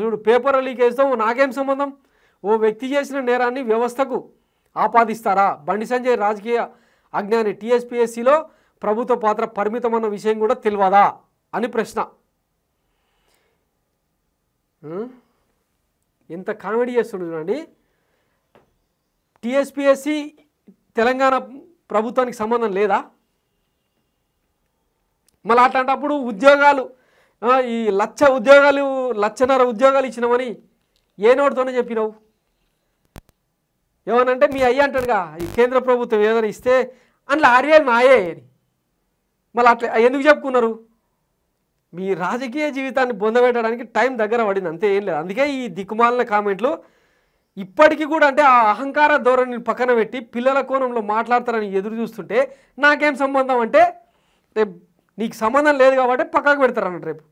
చూడు పేపర్ లీకేజ్తో నాకేం సంబంధం? ఓ వ్యక్తి చేసిన నేరాన్ని వ్యవస్థకు ఆపాదిస్తారా? బండి సంజయ్ రాజకీయ అజ్ఞాని టీఎస్పీఎస్సిలో ప్రభుత్వ పాత్ర పరిమితమన్న విషయం కూడా తెలియదా? అని ప్రశ్న. ఎంత కామెడీ చేస్తుండే చూడండి. టీఎస్పీఎస్సి తెలంగాణ ప్రభుత్వానికి సంబంధం లేదా? మళ్ళీ అట్లాంటప్పుడు ఉద్యోగాలు ఈ లక్ష ఉద్యోగాలు లక్షన్నర ఉద్యోగాలు ఇచ్చినామని ఏ నోటితోనే చెప్పినావు? ఏమనంటే మీ అయ్య అంటాడుగా ఈ కేంద్ర ప్రభుత్వం ఏదైనా ఇస్తే అందులో ఆర్యే మాయే అని. మళ్ళీ అట్లా ఎందుకు చెప్పుకున్నారు? మీ రాజకీయ జీవితాన్ని బొందబెట్టడానికి టైం దగ్గర పడింది అంతే ఏం లేదు. అందుకే ఈ దిక్కుమాలిన కామెంట్లు ఇప్పటికీ కూడా అంటే ఆ అహంకార ధోరణిని పక్కన పెట్టి పిల్లల కోణంలో మాట్లాడతారని ఎదురు చూస్తుంటే నాకేం సంబంధం అంటే రేపు నీకు సంబంధం లేదు కాబట్టి పక్కకు పెడతారు అన్నట్టు రేపు.